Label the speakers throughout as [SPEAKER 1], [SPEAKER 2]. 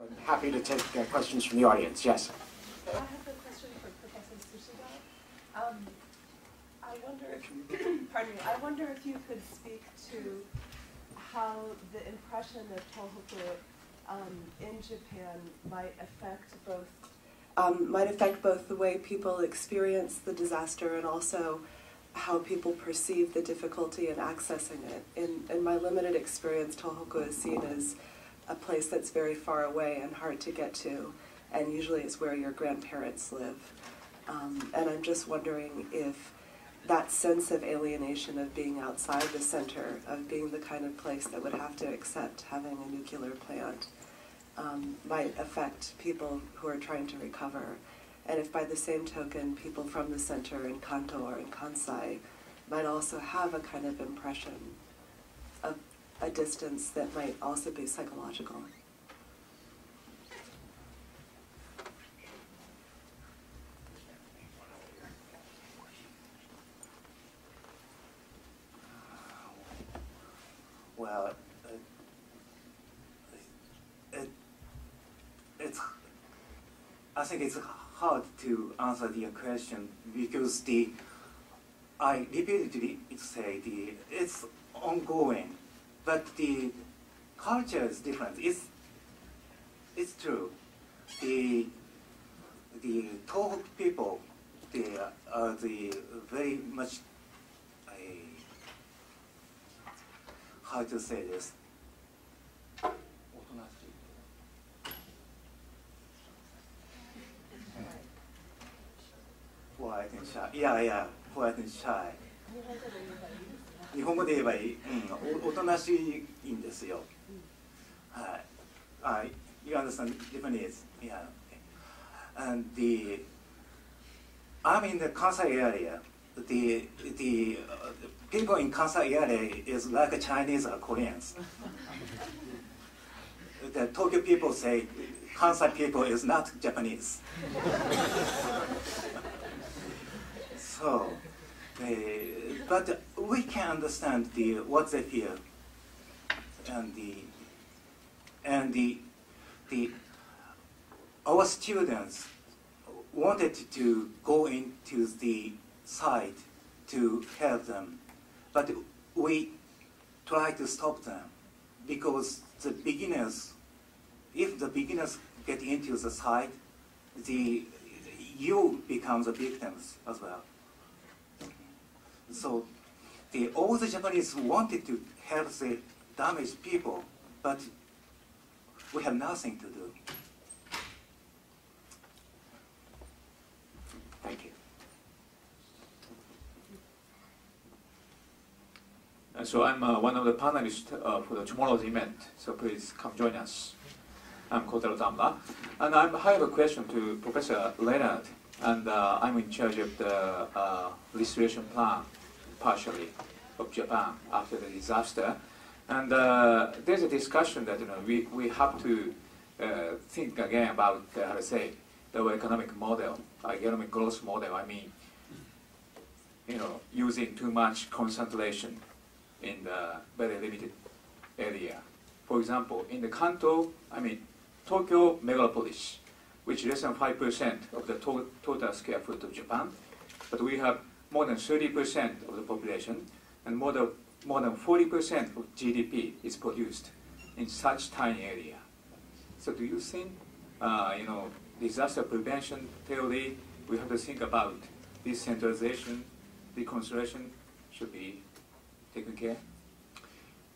[SPEAKER 1] I'm happy to take uh, questions from the audience. Yes.
[SPEAKER 2] I have a question for Professor Tsuchida. Um, I wonder, if, pardon me, I wonder if you could speak to how the impression of Tohoku um, in Japan might affect both um, might affect both the way people experience the disaster and also how people perceive the difficulty in accessing it. In, in my limited experience, Tohoku is seen as a place that's very far away and hard to get to, and usually is where your grandparents live. Um, and I'm just wondering if that sense of alienation of being outside the center, of being the kind of place that would have to accept having a nuclear plant, um, might affect people who are trying to recover. And if by the same token, people from the center in Kanto or in Kansai might also have a kind of impression a distance that might also be psychological.
[SPEAKER 3] Well, it, it's, I think it's hard to answer the question because the, I repeatedly say the, it's ongoing, but the culture is different. It's, it's true. The, the Tohoku people, they are the very much, a, how to say this, quiet and shy. Yeah, yeah, quiet and shy. 日本語で言えばいい、うん、おおとなしいんですよ。はい。あ、you understand Japanese? Yeah. And the I'm in the Kansai area. The the uh, people in Kansai area is like Chinese or Koreans. the Tokyo people say Kansai people is not Japanese. so, uh, but we can understand the what they feel and the and the the our students wanted to go into the site to help them, but we try to stop them because the beginners, if the beginners get into the site, the you become the victims as well. So the, all the Japanese wanted to help the damaged people, but we have nothing to do. Thank you.
[SPEAKER 4] Uh, so I'm uh, one of the panelists uh, for the tomorrow's event, so please come join us. I'm Kotaro Zamla, and I'm, I have a question to Professor Leonard, and uh, I'm in charge of the uh, restoration plan, partially, of Japan after the disaster. And uh, there's a discussion that you know we, we have to uh, think again about uh, how to say the economic model, uh, economic growth model. I mean, you know, using too much concentration in the very limited area. For example, in the Kanto, I mean, Tokyo megalopolis, which less than 5% of the to total square foot of Japan, but we have more than 30% of the population, and more than, more than 40% of GDP is produced in such tiny area. So do you think, uh, you know, disaster prevention theory, we have to think about decentralization, deconcentration should be taken care?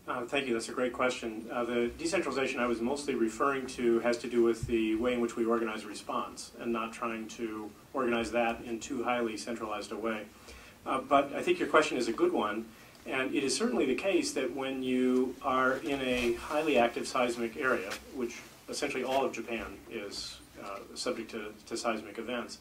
[SPEAKER 5] Uh, thank you. That's a great question. Uh, the decentralization I was mostly referring to has to do with the way in which we organize response and not trying to organize that in too highly centralized a way. Uh, but I think your question is a good one. And it is certainly the case that when you are in a highly active seismic area, which essentially all of Japan is uh, subject to, to, seismic events,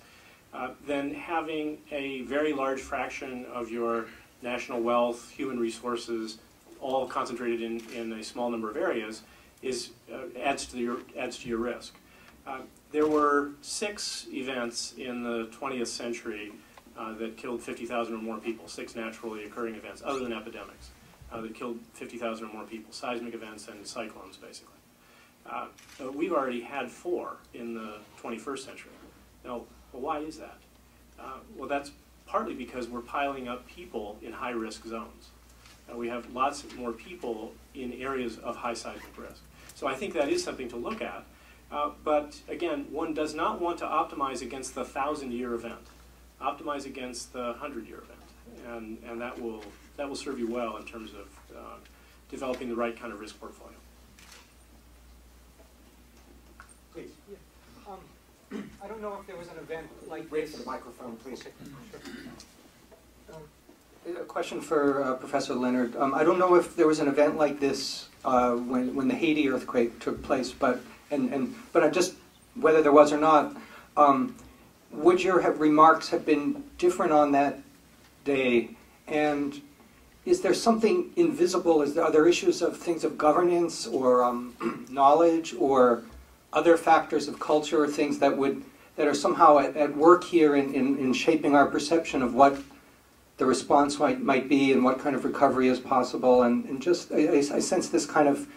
[SPEAKER 5] uh, then having a very large fraction of your national wealth, human resources, all concentrated in, in a small number of areas, is uh, adds to your adds to your risk. Uh, there were six events in the 20th century uh, that killed 50,000 or more people, six naturally occurring events, other than epidemics, uh, that killed 50,000 or more people, seismic events and cyclones, basically. Uh, we've already had four in the 21st century. Now, well, why is that? Uh, well, that's partly because we're piling up people in high-risk zones. We have lots more people in areas of high seismic risk. So I think that is something to look at. Uh, but again, one does not want to optimize against the thousand-year event. Optimize against the hundred-year event, and and that will that will serve you well in terms of uh, developing the right kind of risk portfolio.
[SPEAKER 6] Please. Um, I don't know if there was an event like
[SPEAKER 1] Wait
[SPEAKER 6] this.
[SPEAKER 1] for the microphone, please.
[SPEAKER 6] Um, A question for uh, Professor Leonard. Um, I don't know if there was an event like this uh, when, when the Haiti earthquake took place, but and, and but I just whether there was or not, um, would your have remarks have been different on that day? And is there something invisible? Is there, are there issues of things of governance or um, knowledge or other factors of culture or things that would that are somehow at, at work here in, in, in shaping our perception of what the response might, might be and what kind of recovery is possible. And, and just, I, I sense this kind of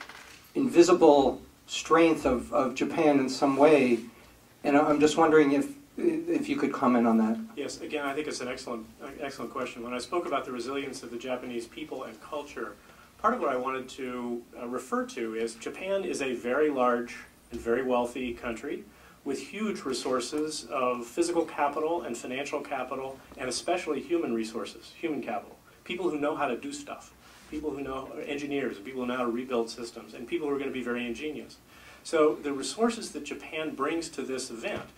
[SPEAKER 6] invisible strength of, of Japan in some way. And I'm just wondering if, if you could comment on that.
[SPEAKER 5] Yes, again, I think it's an excellent, excellent question. When I spoke about the resilience of the Japanese people and culture, part of what I wanted to uh, refer to is Japan is a very large and very wealthy country with huge resources of physical capital and financial capital, and especially human resources, human capital. People who know how to do stuff, people who know, engineers, people who know how to rebuild systems, and people who are going to be very ingenious. So the resources that Japan brings to this event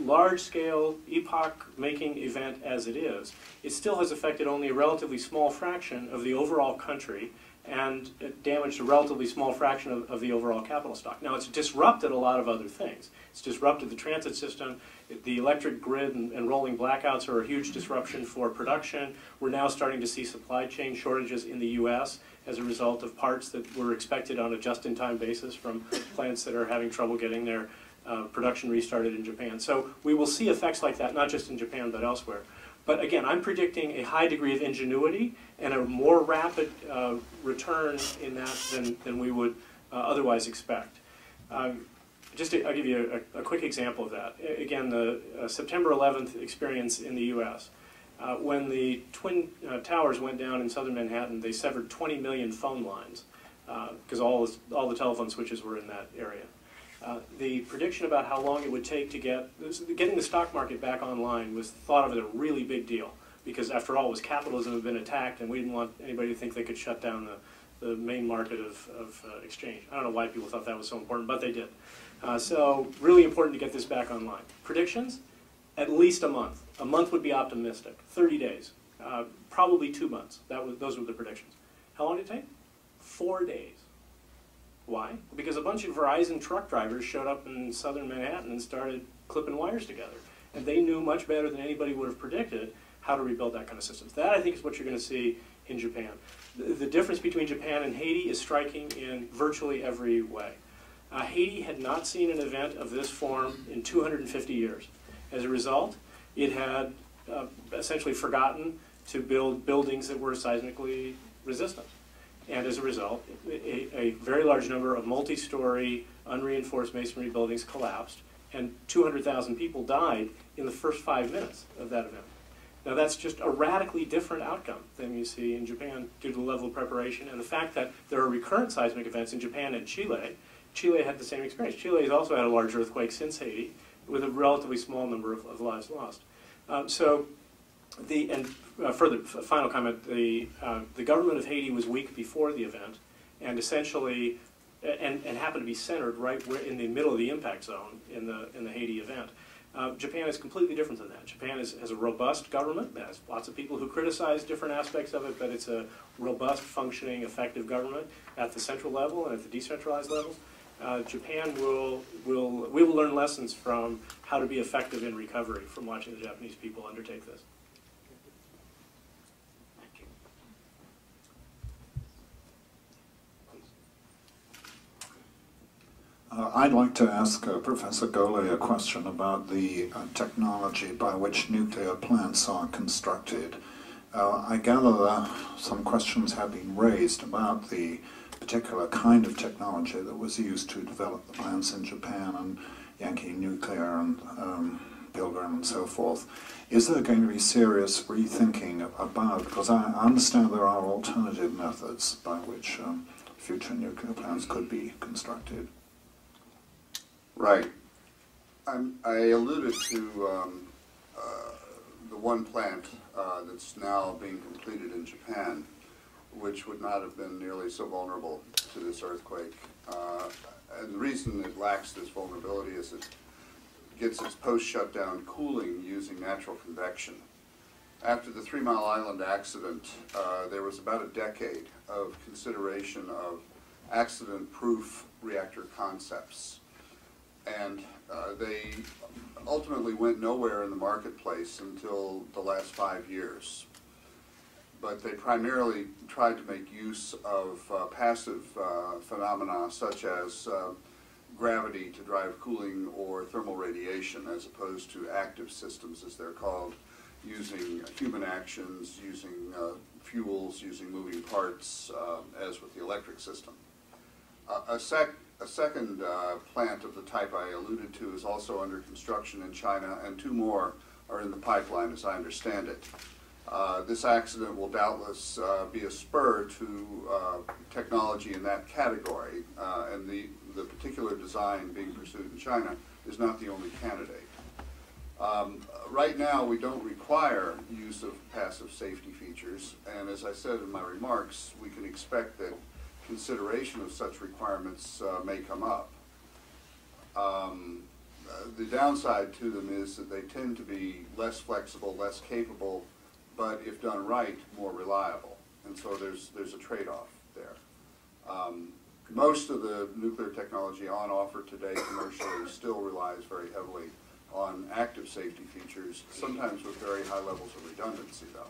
[SPEAKER 5] large scale, epoch making event as it is, it still has affected only a relatively small fraction of the overall country and damaged a relatively small fraction of, of the overall capital stock. Now, it's disrupted a lot of other things. It's disrupted the transit system. The electric grid and, and rolling blackouts are a huge disruption for production. We're now starting to see supply chain shortages in the U.S. as a result of parts that were expected on a just-in-time basis from plants that are having trouble getting their uh, production restarted in Japan. So we will see effects like that, not just in Japan, but elsewhere. But again, I'm predicting a high degree of ingenuity and a more rapid uh, return in that than, than we would uh, otherwise expect. Um, just to, I'll give you a, a, quick example of that. Again, the uh, September 11th experience in the U.S. Uh, when the Twin Towers went down in southern Manhattan, they severed 20 million phone lines because all, all the telephone switches were in that area. Uh, the prediction about how long it would take to get getting the stock market back online was thought of as a really big deal because after all, it was capitalism had been attacked, and we didn't want anybody to think they could shut down the, the main market of, of uh, exchange. I don't know why people thought that was so important, but they did. Uh, so really important to get this back online. Predictions? At least a month. A month would be optimistic. 30 days. Uh, probably two months. That was, those were the predictions. How long did it take? Four days. Why? Because a bunch of Verizon truck drivers showed up in southern Manhattan and started clipping wires together. And they knew much better than anybody would have predicted how to rebuild that kind of systems. That, I think, is what you're going to see in Japan. The, the difference between Japan and Haiti is striking in virtually every way. Uh, Haiti had not seen an event of this form in 250 years. As a result, it had uh, essentially forgotten to build buildings that were seismically resistant. And as a result, a, a very large number of multi-story, unreinforced masonry buildings collapsed, and 200,000 people died in the first five minutes of that event. Now that's just a radically different outcome than you see in Japan due to the level of preparation and the fact that there are recurrent seismic events in Japan and Chile. Chile had the same experience. Chile has also had a large earthquake since Haiti with a relatively small number of, of lives lost. Um, so the, and uh, further, final comment, the, uh, the government of Haiti was weak before the event and essentially, and, and happened to be centered right in the middle of the impact zone in the, in the Haiti event. Uh, Japan is completely different than that. Japan is, has a robust government. Has lots of people who criticize different aspects of it, but it's a robust, functioning, effective government at the central level and at the decentralized levels. Uh, Japan will, will, we will learn lessons from how to be effective in recovery from watching the Japanese people undertake this.
[SPEAKER 7] Uh, I'd like to ask uh, Professor Golay a question about the uh, technology by which nuclear plants are constructed. Uh, I gather that some questions have been raised about the particular kind of technology that was used to develop the plants in Japan and Yankee Nuclear and um, Pilgrim and so forth. Is there going to be serious rethinking about, because I understand there are alternative methods by which um, future nuclear plants could be constructed.
[SPEAKER 8] Right. I'm, I alluded to um, uh, the one plant uh, that's now being completed in Japan, which would not have been nearly so vulnerable to this earthquake. Uh, and the reason it lacks this vulnerability is it gets its post-shutdown cooling using natural convection. After the Three Mile Island accident, uh, there was about a decade of consideration of accident-proof reactor concepts. And uh, they ultimately went nowhere in the marketplace until the last five years. But they primarily tried to make use of uh, passive uh, phenomena such as uh, gravity to drive cooling or thermal radiation as opposed to active systems as they're called, using human actions, using uh, fuels, using moving parts, uh, as with the electric system. a, sec a second uh, plant of the type I alluded to is also under construction in China, and two more are in the pipeline as I understand it. Uh, this accident will doubtless uh, be a spur to uh, technology in that category, uh, and the, the particular design being pursued in China is not the only candidate. Um, right now, we don't require use of passive safety features, and as I said in my remarks, we can expect that consideration of such requirements uh, may come up. Um, uh, the downside to them is that they tend to be less flexible, less capable, but if done right, more reliable. And so there's, there's a trade-off there. Um, most of the nuclear technology on offer today commercially still relies very heavily on active safety features, sometimes with very high levels of redundancy though.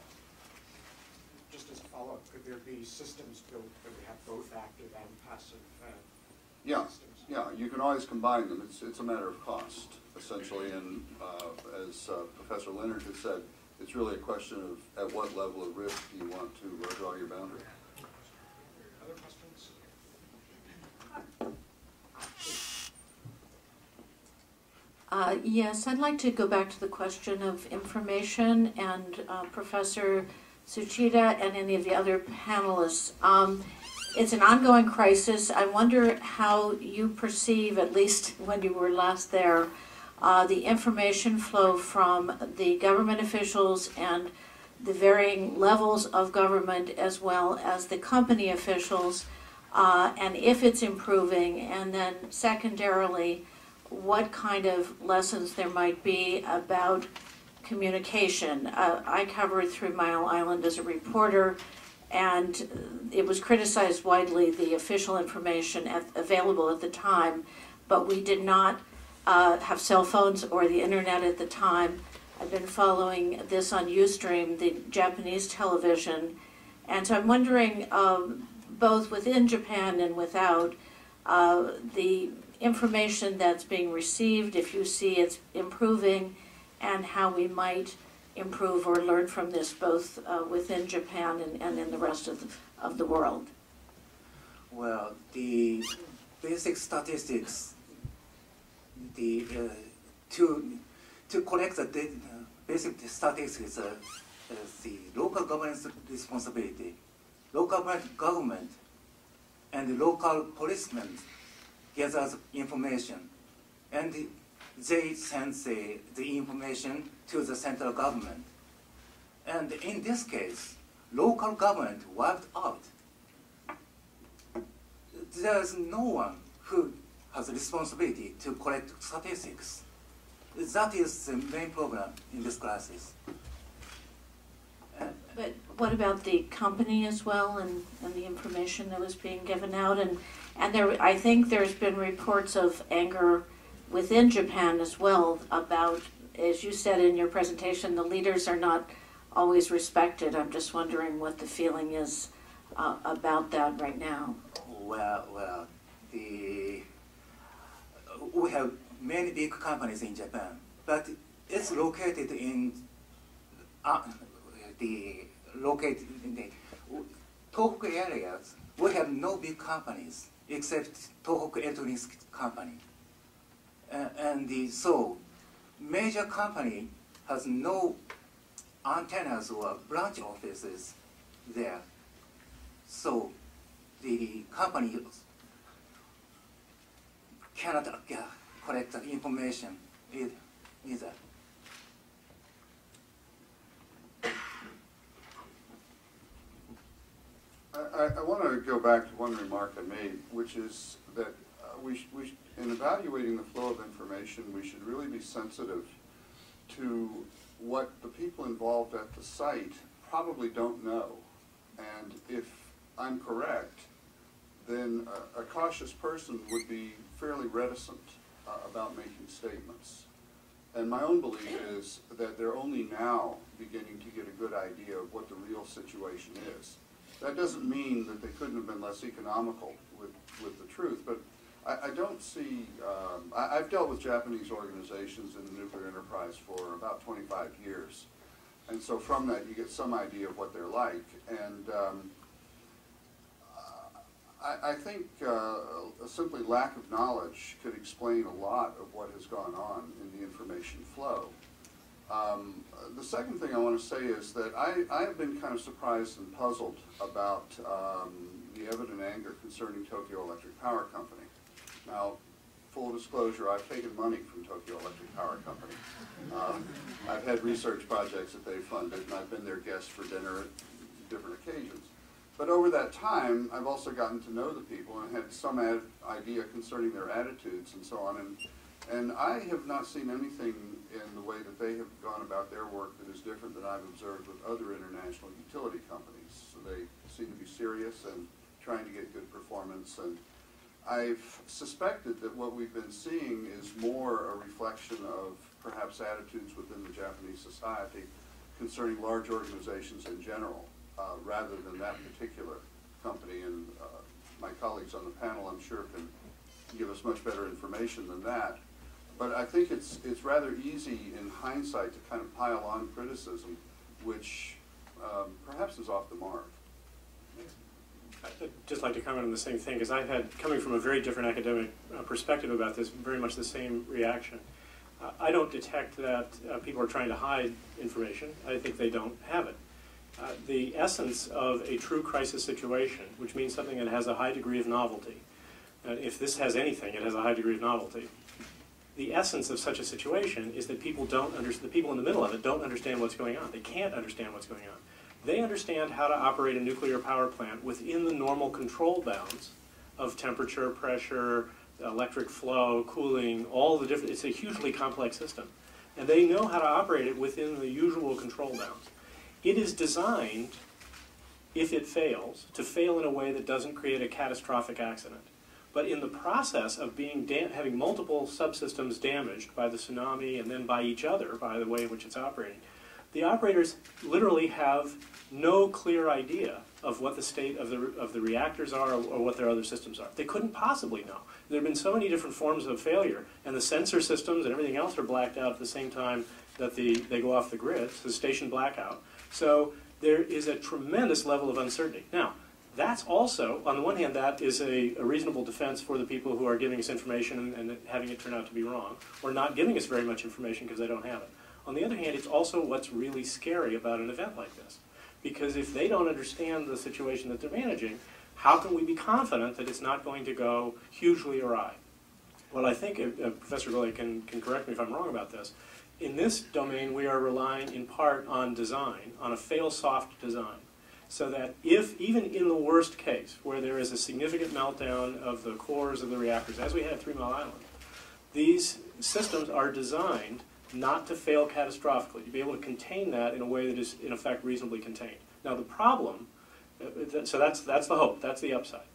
[SPEAKER 1] Just as a follow-up, could there be systems built that would have both active and passive uh,
[SPEAKER 8] yeah,
[SPEAKER 1] systems?
[SPEAKER 8] Yeah, you can always combine them. It's, it's a matter of cost, essentially, and uh, as uh, Professor Leonard has said, it's really a question of at what level of risk do you want to uh, draw your boundary.
[SPEAKER 1] Other questions?
[SPEAKER 9] Uh, yes, I'd like to go back to the question of information and uh, Professor Tsuchida and any of the other panelists. Um, it's an ongoing crisis. I wonder how you perceive, at least when you were last there, uh, the information flow from the government officials and the varying levels of government as well as the company officials, uh, and if it's improving, and then secondarily, what kind of lessons there might be about communication. Uh, I covered Three Mile Island as a reporter, and it was criticized widely, the official information at, available at the time, but we did not uh, have cell phones or the internet at the time. I've been following this on Ustream, the Japanese television, and so I'm wondering, um, both within Japan and without, uh, the information that's being received, if you see it's improving, and how we might improve or learn from this both uh, within Japan and, and in the rest of the, of the world?
[SPEAKER 3] Well, the basic statistics, the uh, to to collect the data, basic statistics is, uh, the local government's responsibility. Local government and local policemen gather information, and they send the, the information to the central government. And in this case, local government wiped out. There's no one who has responsibility to collect statistics. That is the main problem in this crisis.
[SPEAKER 9] But what about the company as well and, and the information that was being given out? And, and there, I think there's been reports of anger within Japan as well about, as you said in your presentation, the leaders are not always respected. I'm just wondering what the feeling is uh, about that right now.
[SPEAKER 3] Well, well, the we have many big companies in Japan, but it's located in uh, the located in the Tohoku areas. we have no big companies except Tohoku Electronics company. And, the, so major company has no antennas or branch offices there. So the company cannot collect information either. either.
[SPEAKER 8] I, I, I want to go back to one remark I made, which is that uh, we, sh- we, sh- in evaluating the flow of information, we should really be sensitive to what the people involved at the site probably don't know. And if I'm correct, then a, a cautious person would be fairly reticent uh, about making statements. And my own belief is that they're only now beginning to get a good idea of what the real situation is. That doesn't mean that they couldn't have been less economical with, with the truth, but I, I don't see, um, I, I've dealt with Japanese organizations in the nuclear enterprise for about 25 years. And so from that, you get some idea of what they're like. And um, I, I think uh, simply lack of knowledge could explain a lot of what has gone on in the information flow. Um, the second thing I want to say is that I, I have been kind of surprised and puzzled about um, the evident anger concerning Tokyo Electric Power Company. Now, full disclosure, I've taken money from Tokyo Electric Power Company. Um, I've had research projects that they've funded, and I've been their guest for dinner at different occasions. But over that time, I've also gotten to know the people and had some idea concerning their attitudes and so on. And, and I have not seen anything in the way that they have gone about their work that is different than I've observed with other international utility companies. So they seem to be serious and trying to get good performance. And I've suspected that what we've been seeing is more a reflection of perhaps attitudes within the Japanese society concerning large organizations in general uh, rather than that particular company. And uh, my colleagues on the panel, I'm sure, can give us much better information than that. But I think it's, it's rather easy in hindsight to kind of pile on criticism, which um, perhaps is off the mark.
[SPEAKER 5] I'd just like to comment on the same thing, because I've had, coming from a very different academic uh, perspective about this, very much the same reaction. Uh, I don't detect that uh, people are trying to hide information. I think they don't have it. Uh, the essence of a true crisis situation, which means something that has a high degree of novelty, if this has anything, it has a high degree of novelty. The essence of such a situation is that people don't understand, the people in the middle of it don't understand what's going on. They can't understand what's going on. They understand how to operate a nuclear power plant within the normal control bounds of temperature, pressure, electric flow, cooling, all the different, it's a hugely complex system. And they know how to operate it within the usual control bounds. It is designed, if it fails, to fail in a way that doesn't create a catastrophic accident. But in the process of being having multiple subsystems damaged by the tsunami and then by each other, by the way in which it's operating, the operators literally have no clear idea of what the state of the, of the reactors are or, or what their other systems are. They couldn't possibly know. There have been so many different forms of failure, and the sensor systems and everything else are blacked out at the same time that the, they go off the grid, so station blackout. So there is a tremendous level of uncertainty. Now, that's also, on the one hand, that is a, a, reasonable defense for the people who are giving us information and, and having it turn out to be wrong, or not giving us very much information because they don't have it. On the other hand, it's also what's really scary about an event like this. Because if they don't understand the situation that they're managing, how can we be confident that it's not going to go hugely awry? Well, I think, uh, Professor Golay can, can correct me if I'm wrong about this, in this domain we are relying in part on design, on a fail-soft design so that if, even in the worst case, where there is a significant meltdown of the cores of the reactors, as we had at Three Mile Island, these systems are designed not to fail catastrophically, to be able to contain that in a way that is, in effect, reasonably contained. Now, the problem, uh, so that's, that's the hope, that's the upside.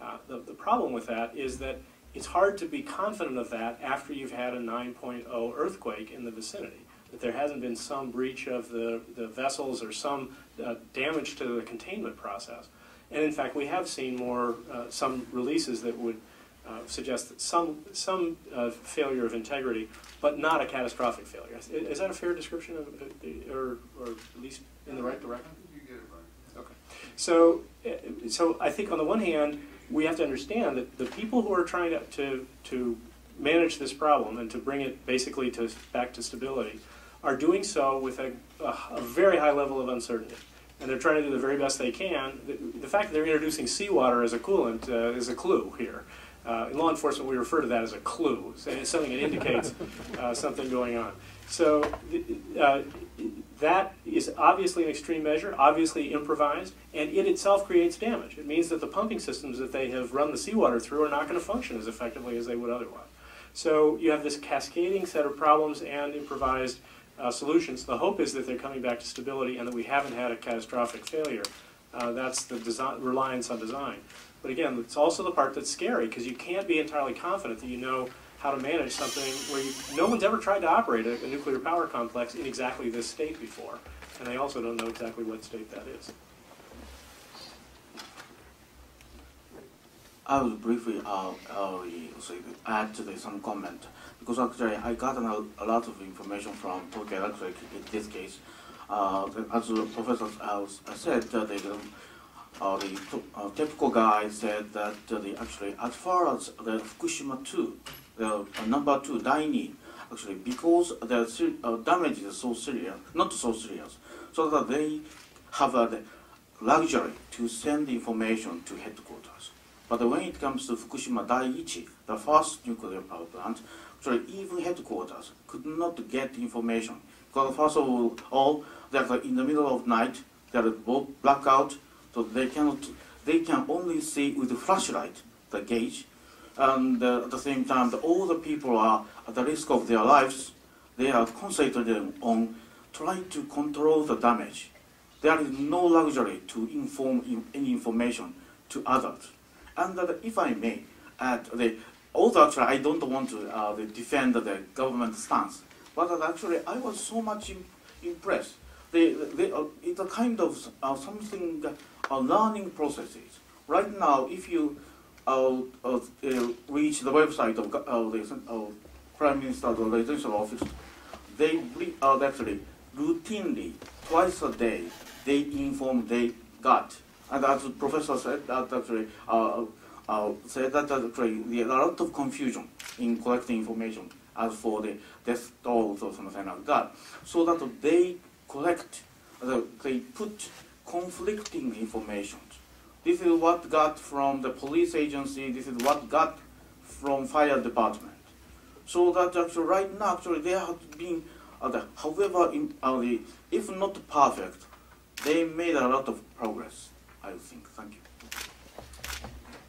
[SPEAKER 5] Uh, the, the problem with that is that it's hard to be confident of that after you've had a 9.0 earthquake in the vicinity that there hasn't been some breach of the, the vessels or some uh, damage to the containment process. And in fact, we have seen more, uh, some releases that would uh, suggest that some, some uh, failure of integrity, but not a catastrophic failure. Is, is that a fair description, of, uh, or, or at least in the right direction?
[SPEAKER 8] You get it right.
[SPEAKER 5] Okay. So, uh, so I think on the one hand, we have to understand that the people who are trying to, to, to manage this problem and to bring it basically to back to stability are doing so with a, a, a very high level of uncertainty. And they're trying to do the very best they can. The, the fact that they're introducing seawater as a coolant uh, is a clue here. Uh, in law enforcement, we refer to that as a clue. It's something that indicates uh, something going on. So uh, that is obviously an extreme measure, obviously improvised, and it itself creates damage. It means that the pumping systems that they have run the seawater through are not going to function as effectively as they would otherwise. So you have this cascading set of problems and improvised uh, solutions. The hope is that they're coming back to stability and that we haven't had a catastrophic failure. Uh, that's the design, reliance on design. But again, it's also the part that's scary because you can't be entirely confident that you know how to manage something where you, no one's ever tried to operate a, a nuclear power complex in exactly this state before. And they also don't know exactly what state that is.
[SPEAKER 10] I will briefly uh, uh, add to the, some comment because actually I got a, lot of information from Tokyo Electric in this case. Uh, as professor said, uh, the, uh, the uh, typical guy said that uh, the actually as far as the Fukushima 2, the uh, number 2, Daini, actually because the uh, damage is so serious, not so serious, so that they have the luxury to send information to headquarters. But when it comes to Fukushima Daiichi, the first nuclear power plant, actually even headquarters could not get information. Because first of all, in the middle of night, they're blackout, so they cannot, they can only see with the flashlight, the gauge, and uh, at the same time, the, all the people are at the risk of their lives. They are concentrated on trying to control the damage. There is no luxury to inform in, any information to others. And uh, if I may add, the, although actually I don't want to uh, defend the government stance, but actually I was so much impressed. They, they, uh, it's a kind of uh, something, uh, learning processes. Right now, if you uh, uh, reach the website of the Prime Minister's Residential Office, they uh, actually routinely, twice a day, they inform they got and as the professor said, that actually uh, uh, said that actually there are a lot of confusion in collecting information as for the death tolls or something like that. So that they collect, they put conflicting information. This is what got from the police agency, this is what got from fire department. So that actually right now, actually they have been, uh, however, in, uh, if not perfect, they made a lot of progress. I think. Thank you.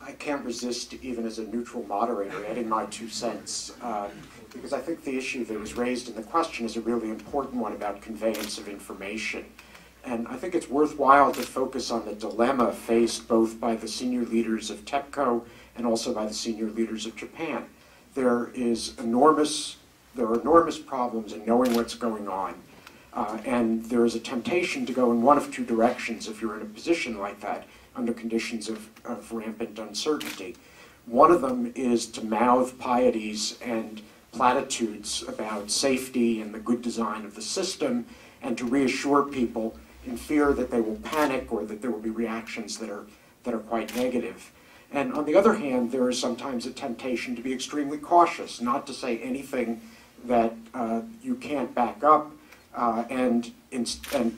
[SPEAKER 1] I can't resist, even as a neutral moderator, adding my two cents, um, because I think the issue that was raised in the question is a really important one about conveyance of information. And I think it's worthwhile to focus on the dilemma faced both by the senior leaders of TEPCO and also by the senior leaders of Japan. There is enormous, there are enormous problems in knowing what's going on uh, and there is a temptation to go in one of two directions if you're in a position like that under conditions of, of rampant uncertainty. One of them is to mouth pieties and platitudes about safety and the good design of the system and to reassure people in fear that they will panic or that there will be reactions that are, that are quite negative. And on the other hand, there is sometimes a temptation to be extremely cautious, not to say anything that uh, you can't back up, uh, and, and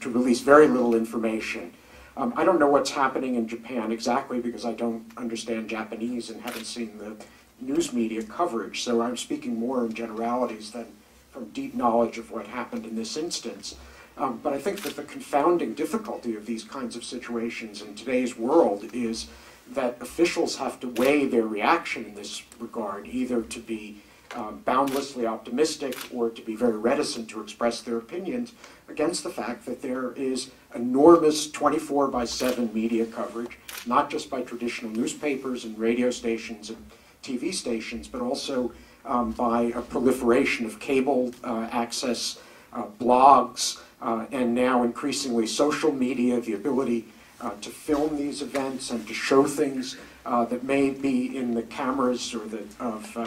[SPEAKER 1] to release very little information. Um, I don't know what's happening in Japan exactly because I don't understand Japanese and haven't seen the news media coverage, so I'm speaking more in generalities than from deep knowledge of what happened in this instance. Um, but I think that the confounding difficulty of these kinds of situations in today's world is that officials have to weigh their reaction in this regard, either to be um, boundlessly optimistic or to be very reticent to express their opinions against the fact that there is enormous 24 by 7 media coverage, not just by traditional newspapers and radio stations and TV stations, but also um, by a proliferation of cable uh, access, uh, blogs, uh, and now increasingly social media, the ability uh, to film these events and to show things uh, that may be in the cameras or the, of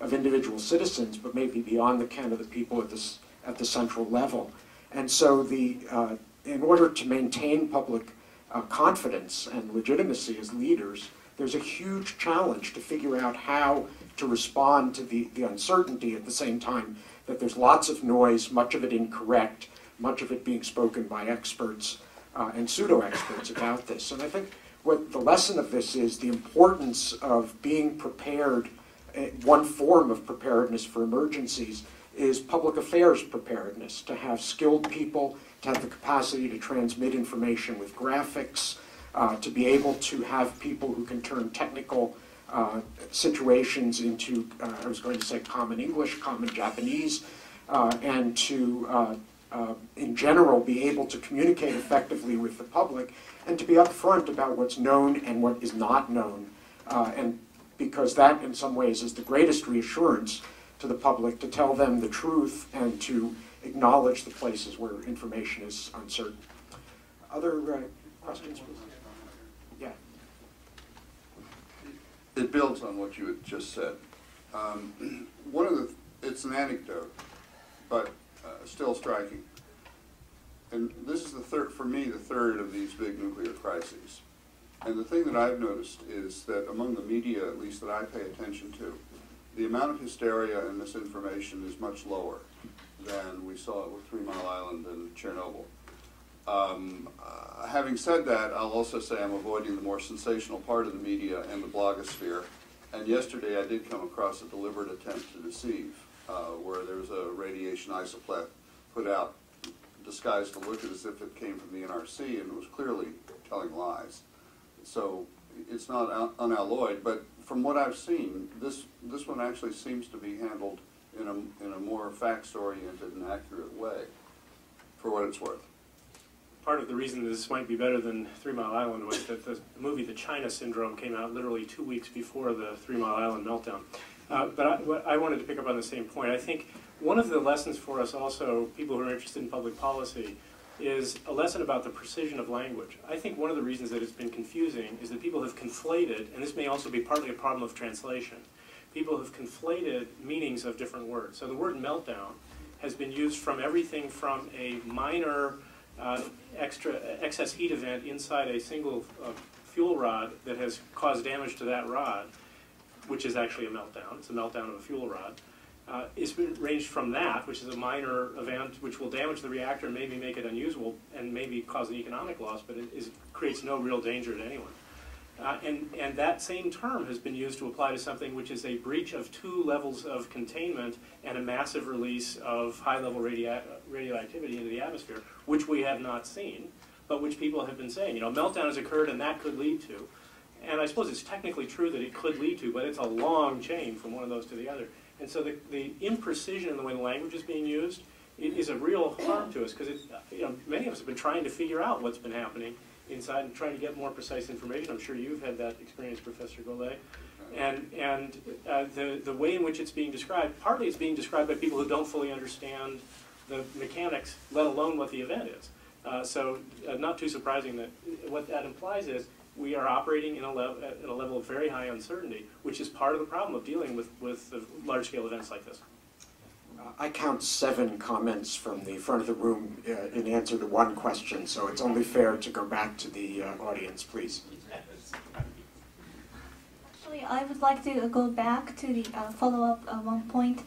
[SPEAKER 1] of individual citizens, but maybe beyond the ken of the people at, this, at the central level. And so the, uh, in order to maintain public uh, confidence and legitimacy as leaders, there's a huge challenge to figure out how to respond to the, the uncertainty at the same time that there's lots of noise, much of it incorrect, much of it being spoken by experts uh, and pseudo-experts about this. And I think what the lesson of this is the importance of being prepared. Uh, One form of preparedness for emergencies is public affairs preparedness, to have skilled people, to have the capacity to transmit information with graphics, uh, to be able to have people who can turn technical uh, situations into, uh, I was going to say common English, common Japanese, uh, and to, uh, in general, be able to communicate effectively with the public and to be upfront about what's known and what is not known. And because that, in some ways, is the greatest reassurance to the public to tell them the truth and to acknowledge the places where information is uncertain. Other uh, questions? please? Yeah.
[SPEAKER 8] It builds on what you had just said. Um, one of the, it's an anecdote, but uh, still striking. And this is the third, for me, the third of these big nuclear crises. And the thing that I've noticed is that among the media, at least that I pay attention to, the amount of hysteria and misinformation is much lower than we saw with Three Mile Island and Chernobyl. Um, uh, having said that, I'll also say I'm avoiding the more sensational part of the media and the blogosphere. And yesterday I did come across a deliberate attempt to deceive, uh, where there was a radiation isopleth put out, disguised to look as if it came from the NRC, and it was clearly telling lies. So it's not unalloyed, but from what I've seen, this, this one actually seems to be handled in a, in a more facts-oriented and accurate way, for what it's worth.
[SPEAKER 5] Part of the reason this might be better than Three Mile Island was that the movie The China Syndrome came out literally two weeks before the Three Mile Island meltdown. Uh, but I, I wanted to pick up on the same point. I think one of the lessons for us also, people who are interested in public policy, is a lesson about the precision of language. I think one of the reasons that it's been confusing is that people have conflated, and this may also be partly a problem of translation, people have conflated meanings of different words. So the word meltdown has been used from everything from a minor uh, extra excess heat event inside a single uh, fuel rod that has caused damage to that rod, which is actually a meltdown. It's a meltdown of a fuel rod. Uh, it's been ranged from that, which is a minor event which will damage the reactor and maybe make it unusable and maybe cause an economic loss, but it is, creates no real danger to anyone. Uh, and, and that same term has been used to apply to something which is a breach of two levels of containment and a massive release of high-level radio radioactivity into the atmosphere, which we have not seen, but which people have been saying, you know, meltdown has occurred and that could lead to. And I suppose it's technically true that it could lead to, but it's a long chain from one of those to the other. And so the, the imprecision in the way the language is being used is a real harm to us because you know, many of us have been trying to figure out what's been happening inside and trying to get more precise information. I'm sure you've had that experience, Professor Golay. And, and uh, the, the way in which it's being described, partly it's being described by people who don't fully understand the mechanics, let alone what the event is. Uh, so uh, not too surprising that what that implies is we are operating in a level, at a level of very high uncertainty, which is part of the problem of dealing with, with large-scale events like this.
[SPEAKER 1] Uh, I count seven comments from the front of the room uh, in answer to one question, so it's only fair to go back to the uh, audience, please.
[SPEAKER 11] Actually, I would like to go back to the uh, follow-up uh, one point.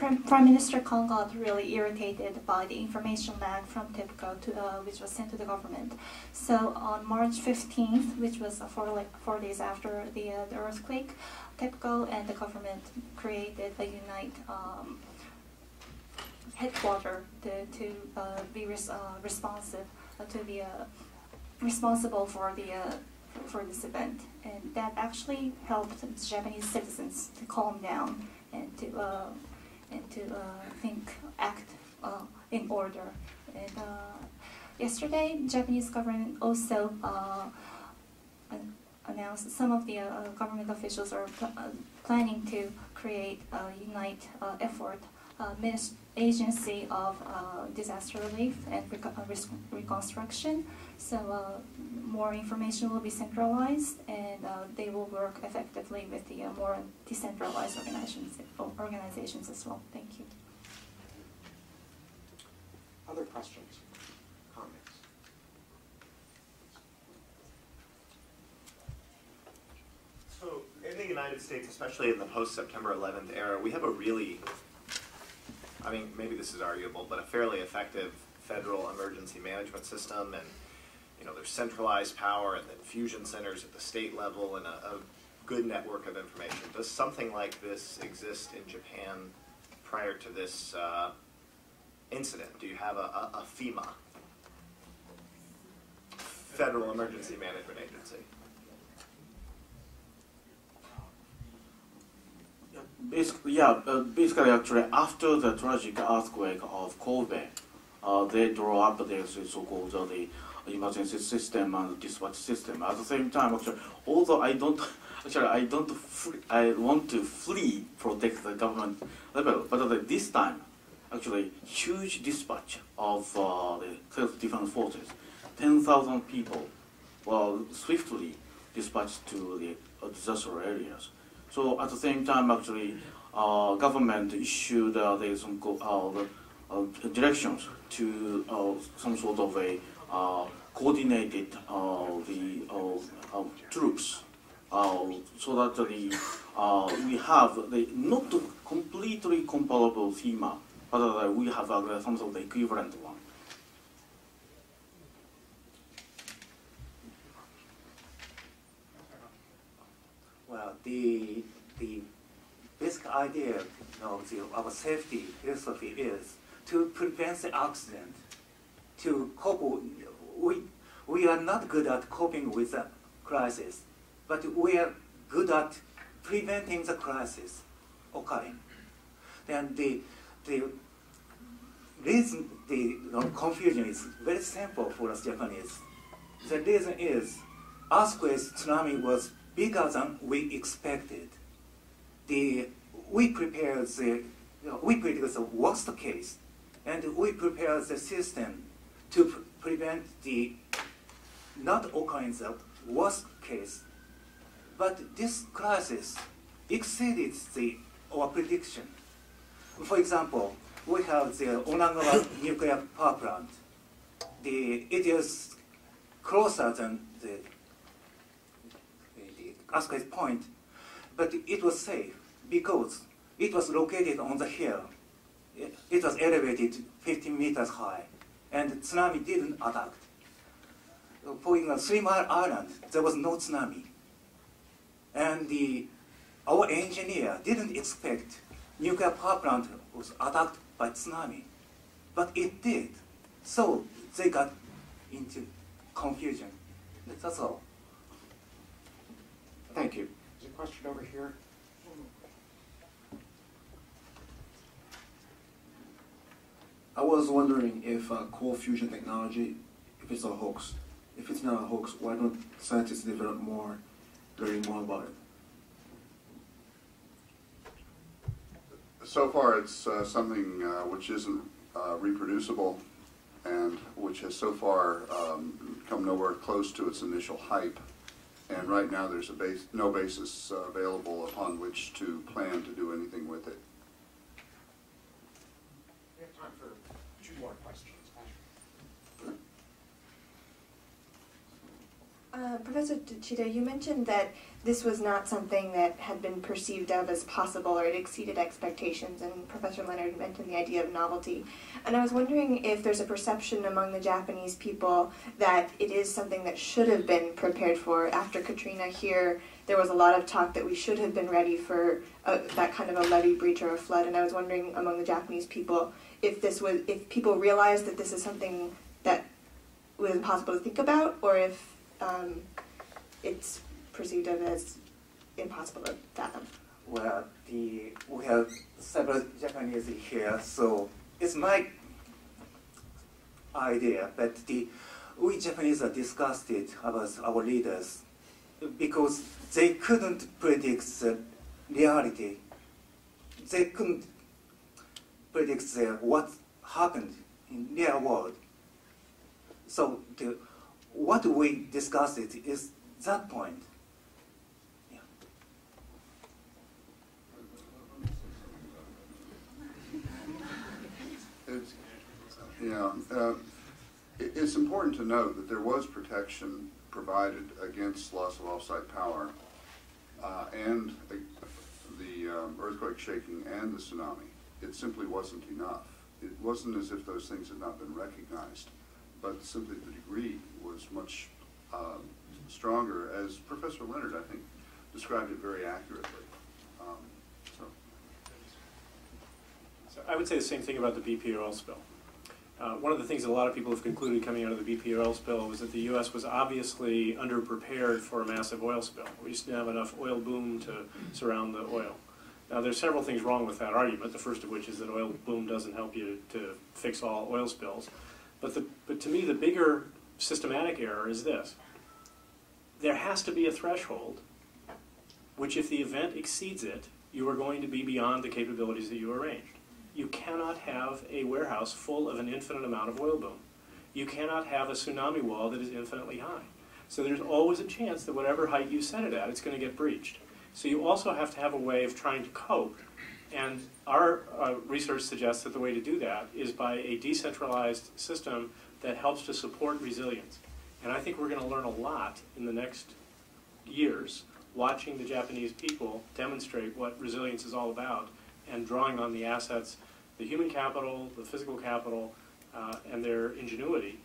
[SPEAKER 11] Uh, Prime Minister Kan got really irritated by the information lag from TEPCO, to, uh, which was sent to the government. So on March 15th, which was uh, four, like, four days after the, uh, the earthquake, TEPCO and the government created a unite um, headquarter to, to uh, be res uh, responsive uh, to the responsible for the for this event, and that actually helped Japanese citizens to calm down and to and to uh, think, act uh, in order. And uh, yesterday, Japanese government also announced some of the government officials are pl planning to create a unite effort agency of uh, disaster relief and rec reconstruction. So uh, more information will be centralized and uh, they will work effectively with the uh, more decentralized organizations, organizations as well. Thank you.
[SPEAKER 1] Other questions? Comments?
[SPEAKER 12] So in the United States, especially in the post-September 11th era, we have a really, I mean, maybe this is arguable, but a fairly effective federal emergency management system and you know, there's centralized power and then fusion centers at the state level, and a, a good network of information. Does something like this exist in Japan prior to this uh, incident? Do you have a, a, a FEMA, Federal Emergency Management Agency?
[SPEAKER 10] Basically, yeah, uh, basically, actually, after the tragic earthquake of Kobe, uh, they draw up their so-called uh, the emergency system and dispatch system. At the same time, actually, although I don't, actually, I don't, free, I want to fully protect the government level, but uh, this time, actually, huge dispatch of uh, the self-defense forces, 10,000 people were swiftly dispatched to the uh, disaster areas. So at the same time, actually, uh, government issued uh, the, some uh, uh, directions to uh, some sort of a coordinated uh, the uh, uh, troops, uh, so that the uh, we have the not completely comparable FEMA, but uh, we have uh, some sort of the equivalent one.
[SPEAKER 3] Well, the the basic idea of the, our safety philosophy is to prevent the accident, to cope. We we are not good at coping with the crisis, but we are good at preventing the crisis occurring. Then the the reason the confusion is very simple for us Japanese. The reason is earthquakes, tsunami was bigger than we expected. The, we prepared the, you know, we predicted the worst case, and we prepared the system to pre prevent the not occurring of worst case. But this crisis exceeded the, our prediction. For example, we have the Onagawa nuclear power plant. The, it is closer than the earthquake point, but it was safe because it was located on the hill. It, it was elevated 15 meters high, and tsunami didn't attack. For in Three Mile Island, there was no tsunami. And the, our engineer didn't expect nuclear power plant was attacked by tsunami, but it did. So they got into confusion. That's all.
[SPEAKER 1] Thank you. There's a question over here.
[SPEAKER 13] I was wondering if uh, cold fusion technology, if it's a hoax. If it's not a hoax, why don't scientists develop more, learning more about it?
[SPEAKER 8] So far, it's uh, something uh, which isn't uh, reproducible and which has so far um, come nowhere close to its initial hype. And right now, there's a base, no basis uh, available upon which to plan to do anything with it.
[SPEAKER 1] We have time for two more questions.
[SPEAKER 14] Uh, Professor Tsuchida, you mentioned that this was not something that had been perceived of as possible or it exceeded expectations, and Professor Leonard mentioned the idea of novelty. And I was wondering if there's a perception among the Japanese people that it is something that should have been prepared for. After Katrina here, there was a lot of talk that we should have been ready for a, that kind of a levee breach or a flood, and I was wondering among the Japanese people if this was, if people realized that this is something that was impossible to think about, or if um, it's perceived of as impossible to fathom.
[SPEAKER 3] Well, the, we have several Japanese here, so it's my idea that the, we Japanese are disgusted about our leaders because they couldn't predict the reality. They couldn't predict the, what happened in their world. So the, what we discussed it is that point. Yeah.
[SPEAKER 8] It's, uh, it's important to note that there was protection provided against loss of offsite power uh, and the um earthquake shaking and the tsunami. It simply wasn't enough. It wasn't as if those things had not been recognized, but simply the degree was much um, stronger, as Professor Leonard, I think, described it very accurately. Um, so.
[SPEAKER 5] So I would say the same thing about the BP oil spill. Uh, one of the things that a lot of people have concluded coming out of the BP oil spill was that the U.S. was obviously underprepared for a massive oil spill. We just didn't have enough oil boom to surround the oil. Now, there's several things wrong with that argument. The first of which is that oil boom doesn't help you to fix all oil spills. But, the, but to me, the bigger systematic error is this. There has to be a threshold, which if the event exceeds it, you are going to be beyond the capabilities that you arranged. You cannot have a warehouse full of an infinite amount of oil boom. You cannot have a tsunami wall that is infinitely high. So there's always a chance that whatever height you set it at, it's going to get breached. So you also have to have a way of trying to cope. And our uh, research suggests that the way to do that is by a decentralized system that helps to support resilience. And I think we're going to learn a lot in the next years watching the Japanese people demonstrate what resilience is all about and drawing on the assets, the human capital, the physical capital, uh, and their ingenuity.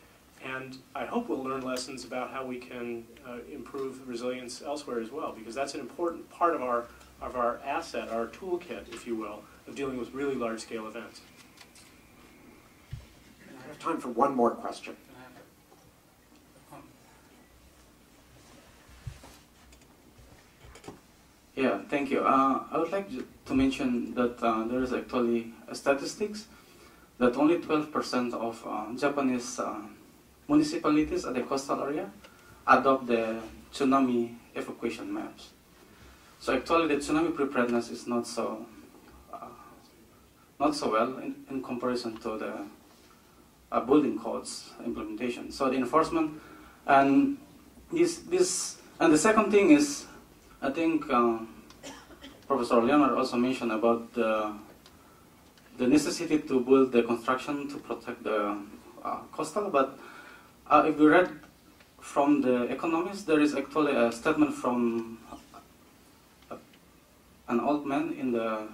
[SPEAKER 5] And I hope we'll learn lessons about how we can uh, improve resilience elsewhere as well, because that's an important part of our, of our asset, our toolkit, if you will, of dealing with really large-scale events.
[SPEAKER 1] I have time for one more question.
[SPEAKER 15] Yeah, thank you. Uh, I would like to mention that uh, there is actually statistics that only 12% of uh, Japanese uh, municipalities at the coastal area adopt the tsunami evacuation maps. So actually, the tsunami preparedness is not so uh, not so well in, in comparison to the uh, building codes implementation. So the enforcement and this this and the second thing is I think uh, Professor Leonard also mentioned about the, the necessity to build the construction to protect the uh, coastal, but uh, if we read from the economists, there is actually a statement from an old man in the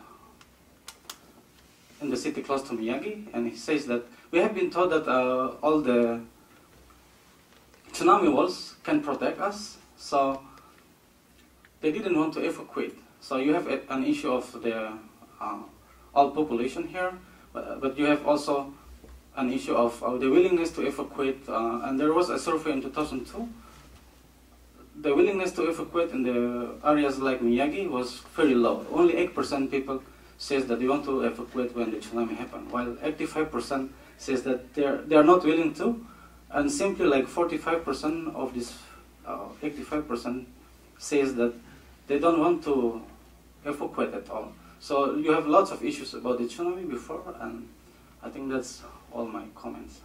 [SPEAKER 15] in the city close to Miyagi, and he says that we have been told that uh, all the tsunami walls can protect us, so they didn't want to evacuate. So you have an issue of the uh, all population here, but, but, you have also an issue of uh, the willingness to evacuate. Uh, and there was a survey in 2002. The willingness to evacuate in the areas like Miyagi was very low. Only 8% people says that they want to evacuate when the tsunami happened, while 85% says that they are, they are not willing to, and simply like 45% of this 85% uh, says that they don't want to evacuate at all. So you have lots of issues about the tsunami before, and I think that's all my comments.